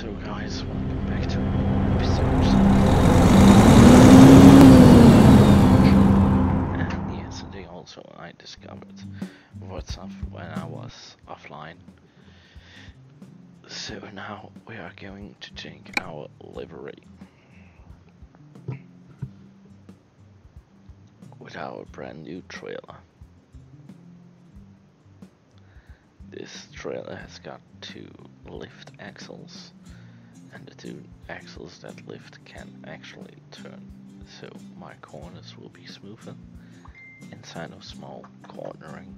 So guys, welcome back to episode And yesterday also I discovered WhatsApp when I was offline. So now we are going to take our livery with our brand new trailer. This trailer has got two lift axles and the two axles that lift can actually turn so my corners will be smoother inside of small cornering.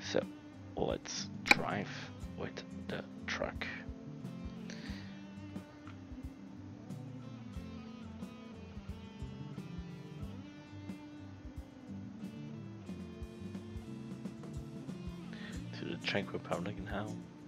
So let's drive truck. To the Tranquil Republic now. Okay,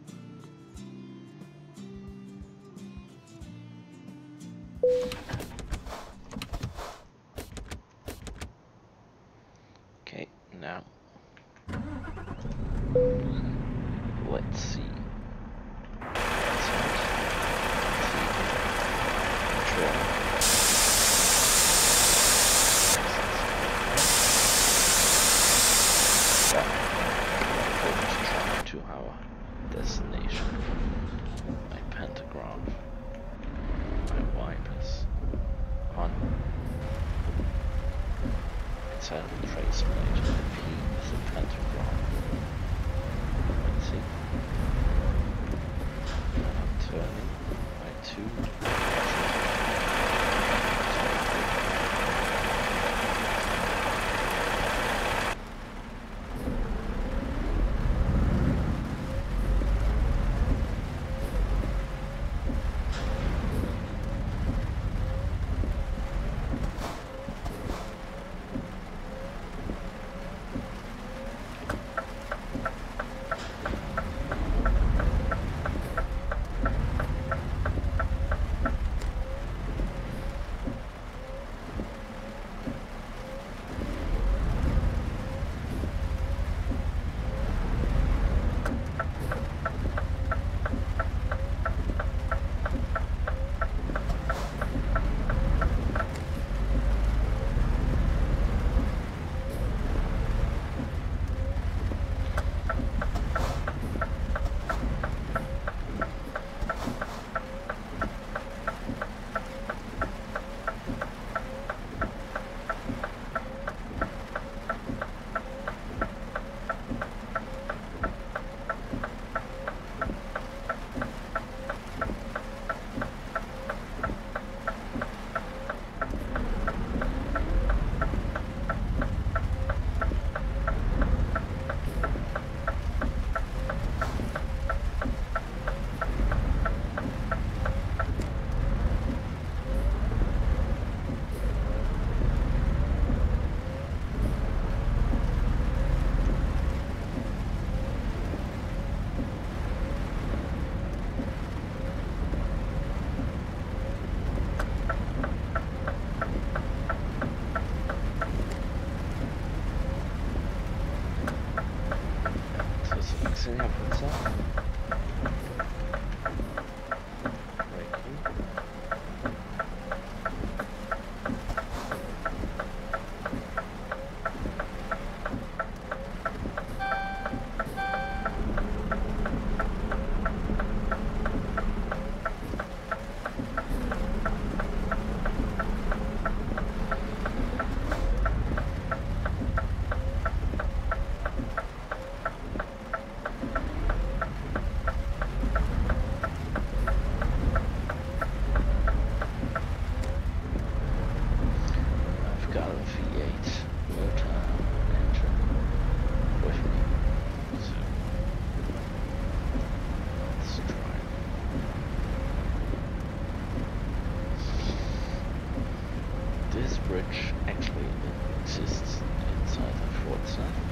of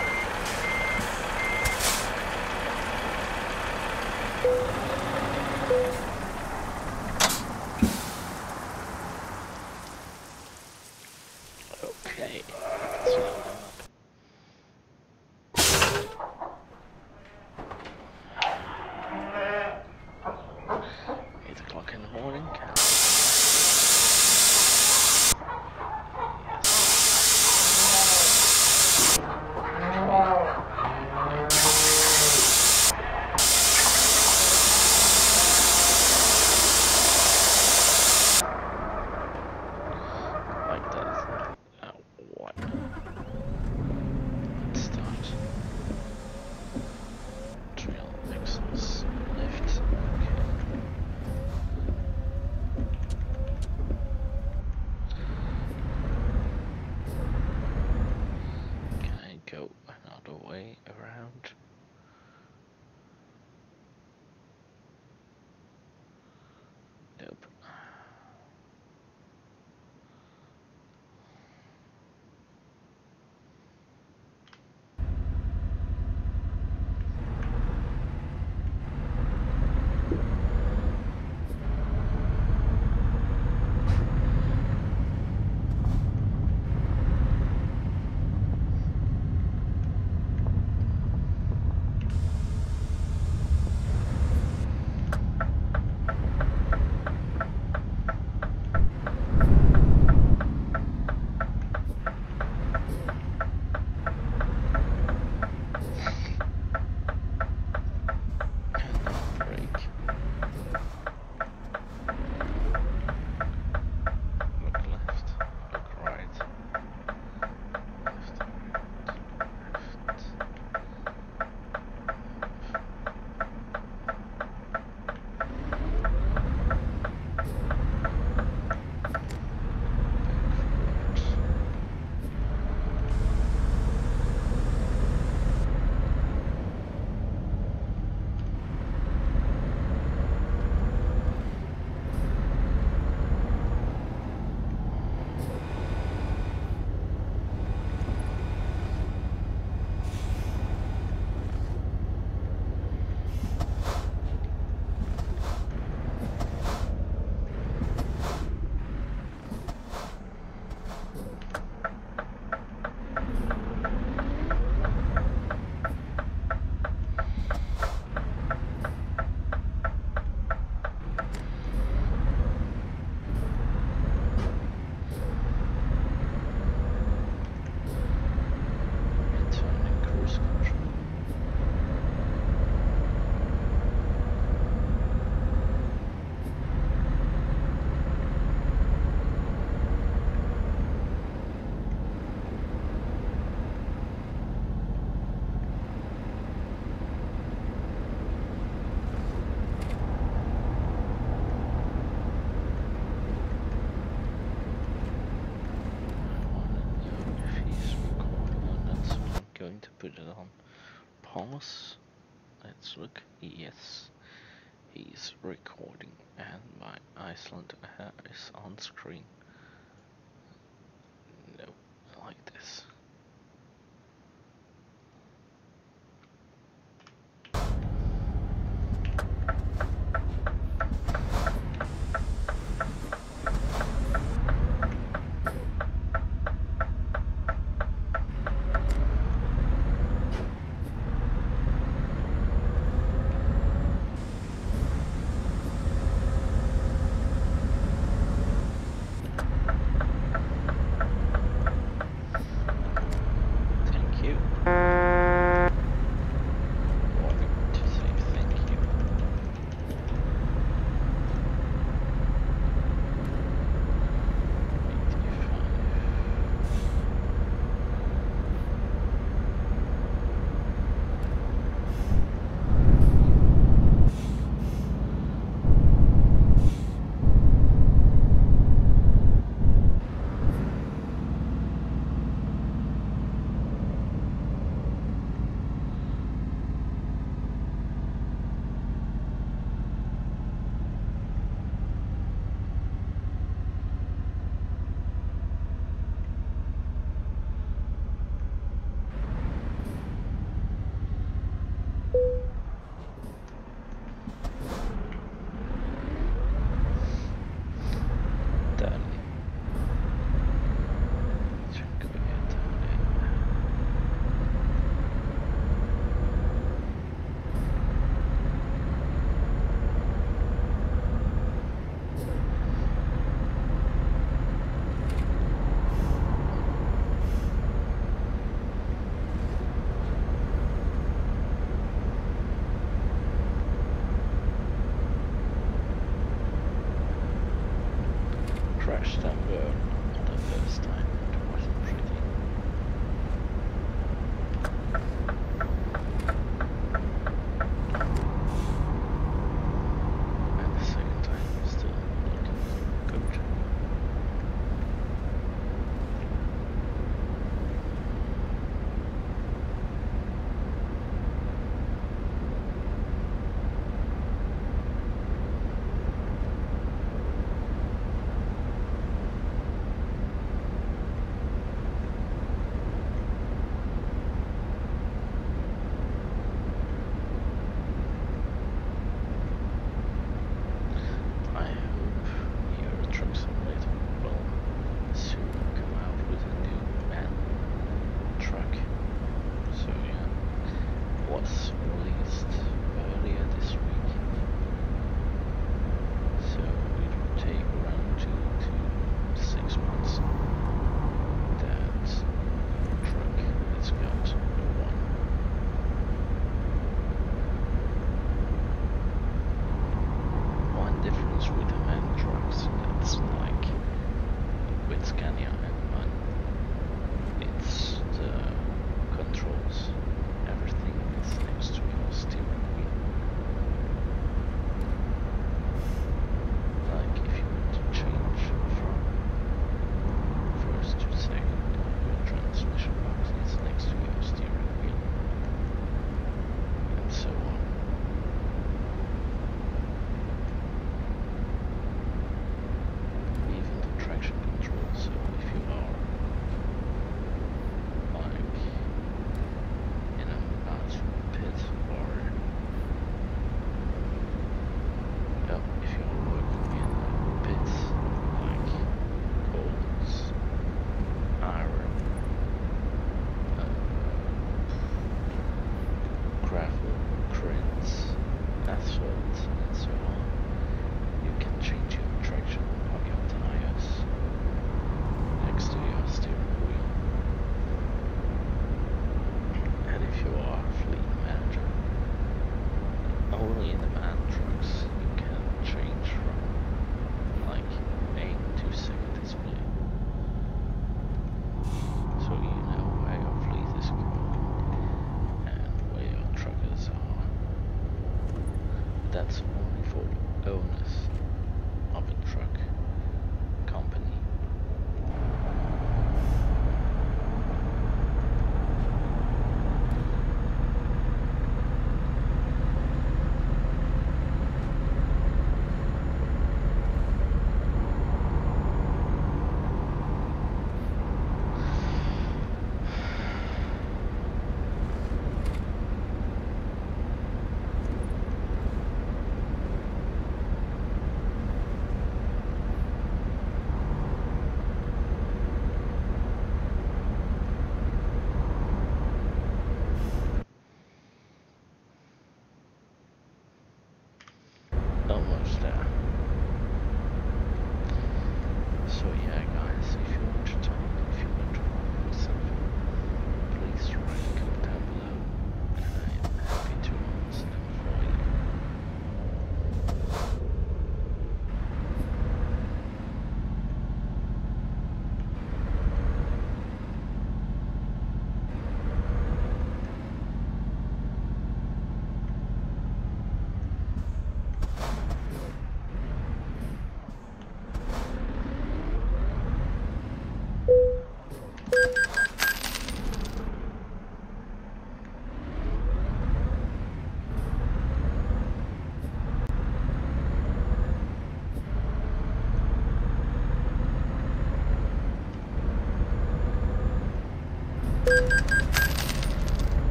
recording and my Iceland hair is on screen. No, like this. crash than burn uh, the first time.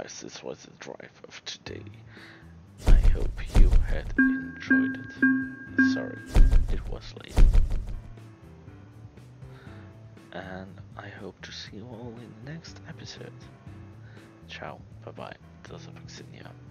Guys, this was the drive of today. I hope you had enjoyed it. Sorry, it was late. And I hope to see you all in the next episode. Ciao, bye bye, next